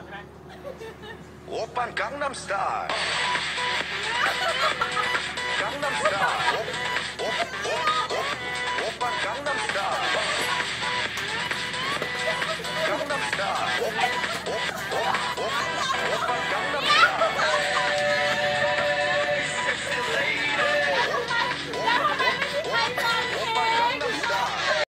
Open Oppan Gangnam Style.